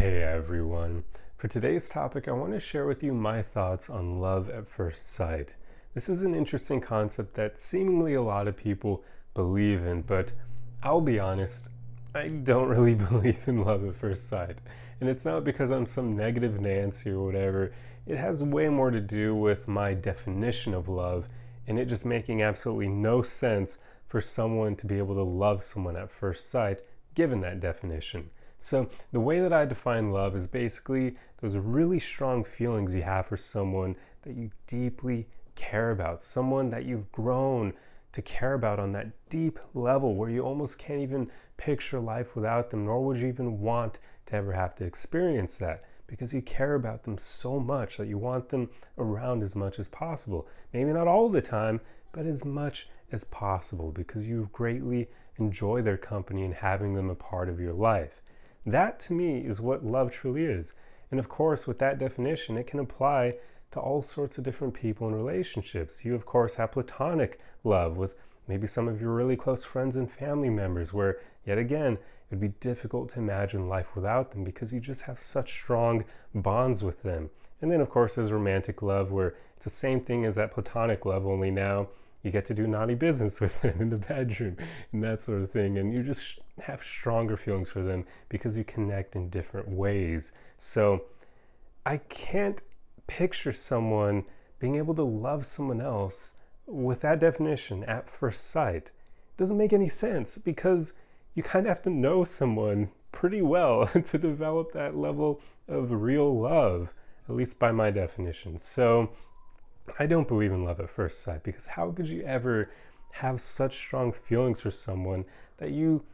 Hey everyone. For today's topic, I want to share with you my thoughts on love at first sight. This is an interesting concept that seemingly a lot of people believe in, but I'll be honest, I don't really believe in love at first sight. And it's not because I'm some negative Nancy or whatever. It has way more to do with my definition of love and it just making absolutely no sense for someone to be able to love someone at first sight given that definition. So, the way that I define love is basically those really strong feelings you have for someone that you deeply care about, someone that you've grown to care about on that deep level where you almost can't even picture life without them, nor would you even want to ever have to experience that because you care about them so much that you want them around as much as possible. Maybe not all the time, but as much as possible because you greatly enjoy their company and having them a part of your life. That to me is what love truly is. And of course, with that definition, it can apply to all sorts of different people and relationships. You, of course, have platonic love with maybe some of your really close friends and family members, where, yet again, it would be difficult to imagine life without them because you just have such strong bonds with them. And then, of course, there's romantic love, where it's the same thing as that platonic love, only now you get to do naughty business with them in the bedroom and that sort of thing. And you just have stronger feelings for them because you connect in different ways. So I can't picture someone being able to love someone else with that definition at first sight. It doesn't make any sense because you kind of have to know someone pretty well to develop that level of real love, at least by my definition. So I don't believe in love at first sight because how could you ever have such strong feelings for someone that you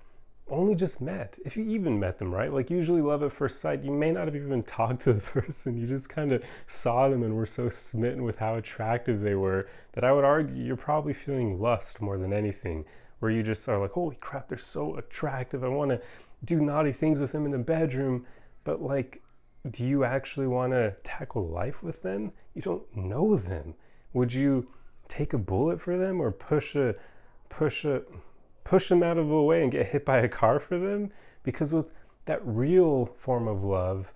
only just met? If you even met them, right? Like, usually, love at first sight, you may not have even talked to the person. You just kind of saw them and were so smitten with how attractive they were that I would argue you're probably feeling lust more than anything, where you just are like, holy crap, they're so attractive. I want to do naughty things with them in the bedroom. But, like, do you actually want to tackle life with them? You don't know them. Would you take a bullet for them or push a push a push them out of the way and get hit by a car for them? Because with that real form of love,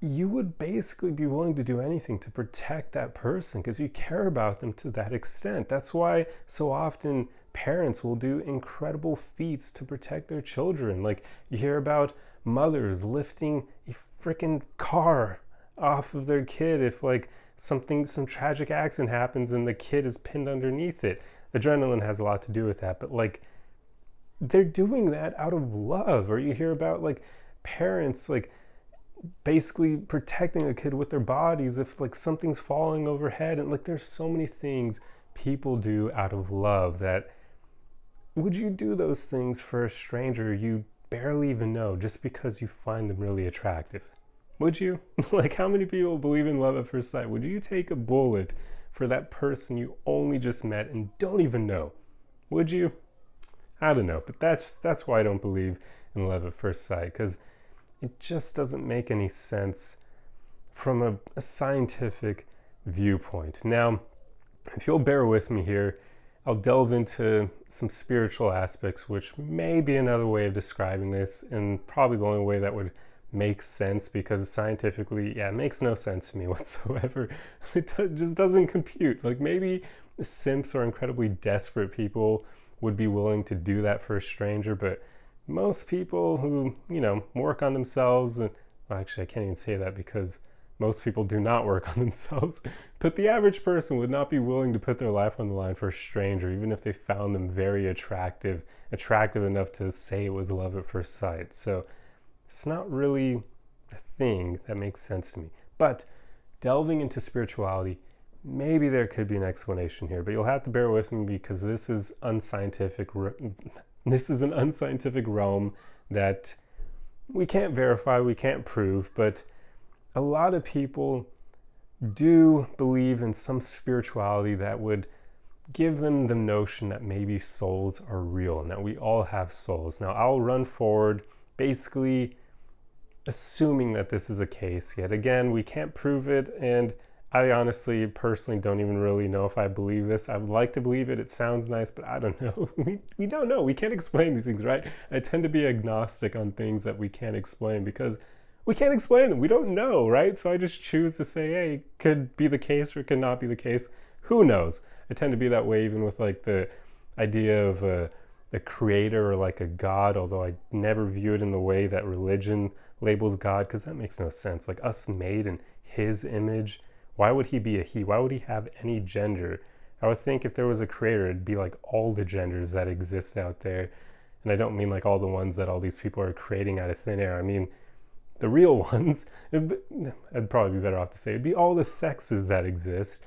you would basically be willing to do anything to protect that person because you care about them to that extent. That's why so often parents will do incredible feats to protect their children. Like you hear about mothers lifting a freaking car off of their kid if like something some tragic accident happens and the kid is pinned underneath it adrenaline has a lot to do with that but like they're doing that out of love or you hear about like parents like basically protecting a kid with their bodies if like something's falling overhead and like there's so many things people do out of love that would you do those things for a stranger you barely even know just because you find them really attractive. Would you? like, how many people believe in love at first sight? Would you take a bullet for that person you only just met and don't even know? Would you? I don't know, but that's that's why I don't believe in love at first sight because it just doesn't make any sense from a, a scientific viewpoint. Now, if you'll bear with me here, I'll delve into some spiritual aspects, which may be another way of describing this, and probably the only way that would make sense because scientifically, yeah, it makes no sense to me whatsoever. It just doesn't compute. Like maybe simps or incredibly desperate people would be willing to do that for a stranger, but most people who, you know, work on themselves, and well, actually, I can't even say that because most people do not work on themselves, but the average person would not be willing to put their life on the line for a stranger, even if they found them very attractive, attractive enough to say it was love at first sight. So it's not really a thing that makes sense to me. But delving into spirituality, maybe there could be an explanation here, but you'll have to bear with me because this is unscientific. This is an unscientific realm that we can't verify, we can't prove, but a lot of people do believe in some spirituality that would give them the notion that maybe souls are real and that we all have souls. Now, I'll run forward basically assuming that this is a case. Yet again, we can't prove it, and I honestly, personally, don't even really know if I believe this. I would like to believe it. It sounds nice, but I don't know. we, we don't know. We can't explain these things, right? I tend to be agnostic on things that we can't explain because we can't explain them. We don't know, right? So I just choose to say, hey, it could be the case or it could not be the case. Who knows? I tend to be that way even with like the idea of a, a creator or like a god, although I never view it in the way that religion labels God because that makes no sense. Like us made in his image. Why would he be a he? Why would he have any gender? I would think if there was a creator, it'd be like all the genders that exist out there. And I don't mean like all the ones that all these people are creating out of thin air. I mean, the real ones, I'd probably be better off to say, it'd be all the sexes that exist.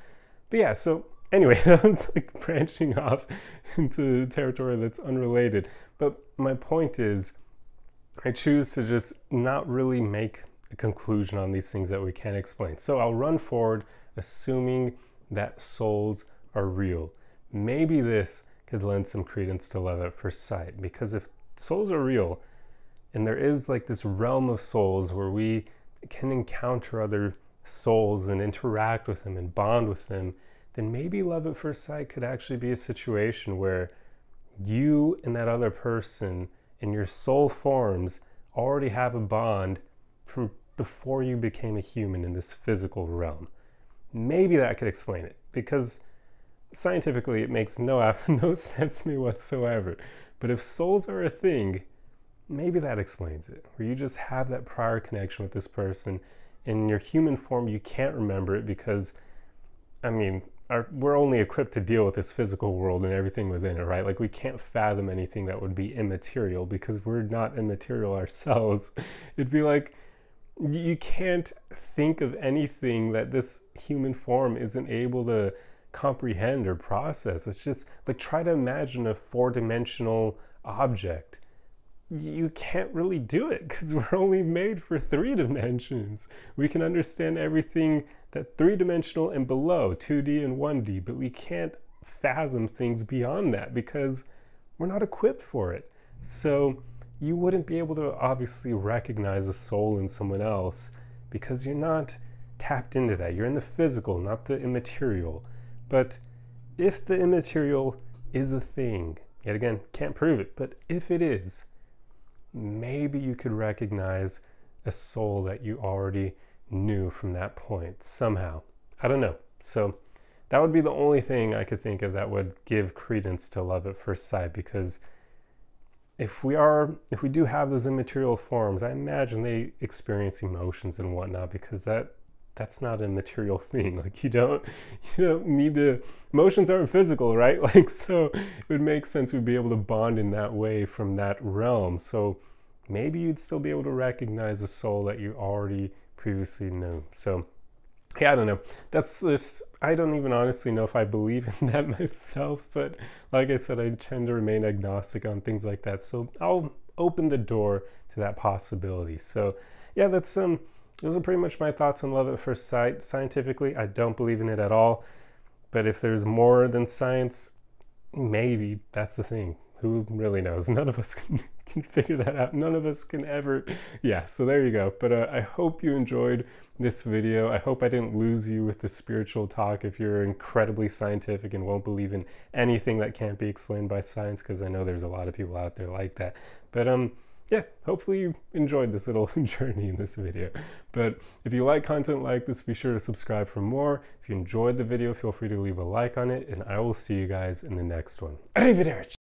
But yeah, so anyway, I was like branching off into territory that's unrelated. But my point is, I choose to just not really make a conclusion on these things that we can't explain. So I'll run forward assuming that souls are real. Maybe this could lend some credence to love at first sight because if souls are real, and there is like this realm of souls where we can encounter other souls and interact with them and bond with them, then maybe love at first sight could actually be a situation where you and that other person in your soul forms already have a bond from before you became a human in this physical realm. Maybe that could explain it because scientifically it makes no, no sense to me whatsoever. But if souls are a thing, maybe that explains it. Where you just have that prior connection with this person. In your human form, you can't remember it because, I mean, we're only equipped to deal with this physical world and everything within it, right? Like we can't fathom anything that would be immaterial because we're not immaterial ourselves. It'd be like you can't think of anything that this human form isn't able to comprehend or process. It's just like try to imagine a four dimensional object you can't really do it because we're only made for three dimensions. We can understand everything that three dimensional and below, 2D and 1D, but we can't fathom things beyond that because we're not equipped for it. So you wouldn't be able to obviously recognize a soul in someone else because you're not tapped into that. You're in the physical, not the immaterial. But if the immaterial is a thing, yet again, can't prove it, but if it is, maybe you could recognize a soul that you already knew from that point somehow. I don't know. So that would be the only thing I could think of that would give credence to love at first sight because if we are if we do have those immaterial forms, I imagine they experience emotions and whatnot because that that's not a material thing. Like you don't you don't need to emotions aren't physical, right? Like so it would make sense we'd be able to bond in that way from that realm. So maybe you'd still be able to recognize a soul that you already previously knew. So yeah, I don't know. That's just I don't even honestly know if I believe in that myself, but like I said, I tend to remain agnostic on things like that. So I'll open the door to that possibility. So yeah, that's um those are pretty much my thoughts on love at first sight. Scientifically, I don't believe in it at all. But if there's more than science, maybe that's the thing. Who really knows? None of us can, can figure that out. None of us can ever. Yeah, so there you go. But uh, I hope you enjoyed this video. I hope I didn't lose you with the spiritual talk if you're incredibly scientific and won't believe in anything that can't be explained by science, because I know there's a lot of people out there like that. But, um, yeah, hopefully you enjoyed this little journey in this video. But if you like content like this, be sure to subscribe for more. If you enjoyed the video, feel free to leave a like on it, and I will see you guys in the next one. Arrivederci!